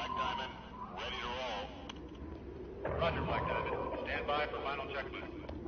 Black Diamond, ready to roll. Roger, Black Diamond. Stand by for final checklist.